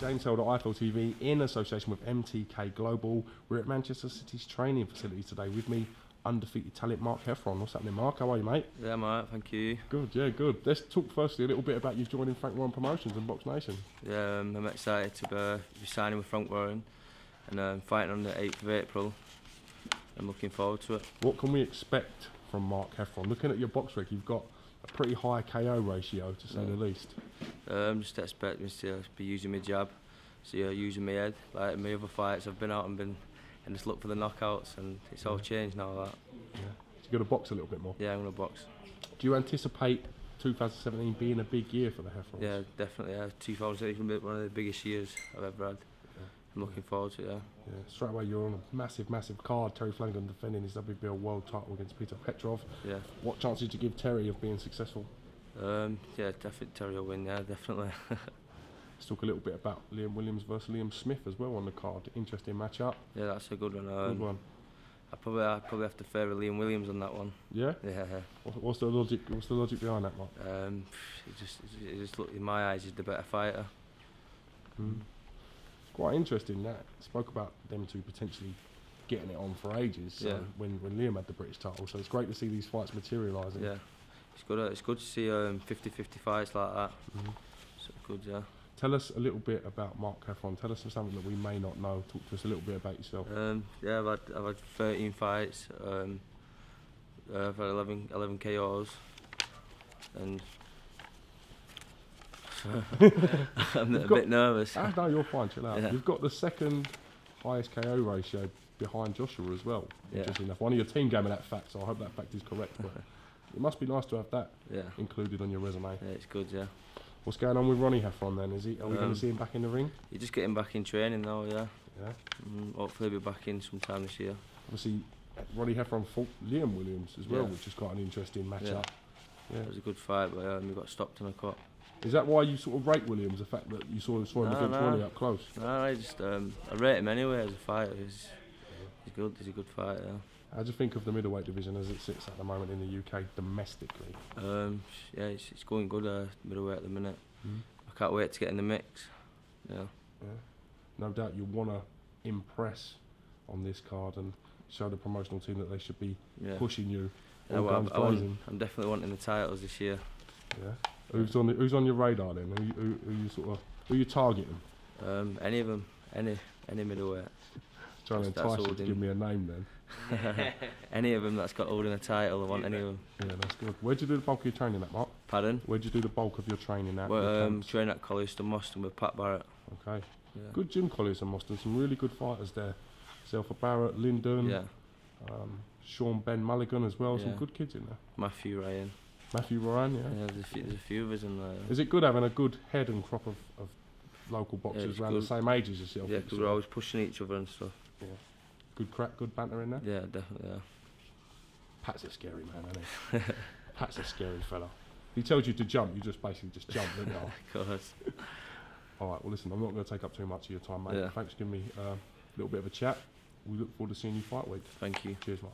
James Helder, IFL TV, in association with MTK Global. We're at Manchester City's training facility today. With me, undefeated talent Mark Heffron. What's happening, Mark? How are you, mate? Yeah, I'm alright, thank you. Good, yeah, good. Let's talk firstly a little bit about you joining Frank Warren Promotions and Box Nation. Yeah, um, I'm excited to be, be signing with Frank Warren and um, fighting on the 8th of April. I'm looking forward to it. What can we expect from Mark Heffron? Looking at your box rec, you've got pretty high KO ratio, to say Yeah. the least. Um, just expect me to be using my jab, so yeah, using my head. Like in my other fights, I've been out and been and just look for the knockouts, and it's all Yeah. changed now. That Yeah. So you've got to box a little bit more. yeah, I'm gonna box. Do you anticipate 2017 being a big year for the Heffrons? Yeah, definitely. Yeah, 2008 will be one of the biggest years I've ever had. I'm looking forward to it. Yeah. Yeah, straight away you're on a massive, massive card. Terry Flanagan defending his WBO world title against Peter Petrov. Yeah. What chances do you give Terry of being successful? Um, yeah, definitely Terry will win. Yeah, definitely. Let's talk a little bit about Liam Williams versus Liam Smith as well on the card. Interesting matchup. yeah, that's a good one. Um, Good one. I probably I probably have to favour Liam Williams on that one. Yeah. Yeah. yeah. What's the logic? What's the logic behind that, one? Um, it just, it just look in my eyes, he's the better fighter. Mm. Quite interesting that spoke about them two potentially getting it on for ages. So Yeah. when when Liam had the British title, so it's great to see these fights materialising. Yeah, it's good. uh, It's good to see um, 50-50 fights like that. Mhm. So good, yeah. Tell us a little bit about Mark Heffron. Tell us something that we may not know. Talk to us a little bit about yourself. Um, yeah, I've had I've had 13 fights. Um, uh, I've had 11, 11 KOs, and I'm a got- bit nervous. ah, no, you're fine. Chill out. Yeah. You've got the second highest KO ratio behind Joshua as well. Yeah. Interesting enough. One of your team gave me that fact, so I hope that fact is correct. But it must be nice to have that Yeah, included on your resume. yeah, it's good. Yeah, What's going on with Ronnie Heffron then? Is he? Are we going Um, to see him back in the ring? you're just getting back in training now. Yeah, Yeah. mm, hopefully he'll be back in sometime this year. Obviously, Ronnie Heffron fought Liam Williams as well, Yeah. which is quite an interesting matchup. Yeah. It was a good fight, but um, we got stopped in a cut. Is that why you sort of rate Williams? The fact that you saw, saw him No, against no. Ronnie up close. No, I just um, I rate him anyway as a fighter. He's, he's good. He's a good fighter. How do you think of the middleweight division as it sits at the moment in the UK domestically? Um, yeah, it's, it's going good. Uh, middleweight at the minute. I can't wait to get in the mix. Yeah, Yeah. No doubt you want to impress on this card and show the promotional team that they should be yeah. pushing you. Yeah, well, I, I want, blazing. I'm definitely wanting the titles this year. Yeah. Who's on the, Who's on your radar then? Who, you- who, who you sort of who you targeting? Um, any of them, any any middleweight, Trying to entice you to give me a name then. any of them that's got holding a title. I want any of them. Yeah, that's good. Where'd you do the bulk of your training at, Mark? Pardon? Where'd you do the bulk of your training at? Well, your um, camps? train at Collyhurst and Moston with Pat Barrett. okay. Yeah. Good gym colleagues in Moston. Some really good fighters there. Zelfa Barrett, Lyndon, Yeah, um, Sean Ben Mulligan as well. Some good kids in there. Matthew Ryan. Matthew Ryan, yeah. Yeah, there's a few, there's a few of us in there. Is it good having a good head and crop of, of local boxers it's around the same age as yourself? Yeah, that 'cause sort we're always pushing each other and stuff. Yeah. Good crack, good banter in there. Yeah, definitely. Yeah. Pat's a scary man, isn't he? Pat's a scary fella. He tells you to jump, you just basically just jump, don't you? Of course. All right, well, listen, I'm not going to take up too much of your time, mate. Yeah. Thanks for giving me uh, a little bit of a chat. We look forward to seeing you fight week. Thank you. Cheers, mate.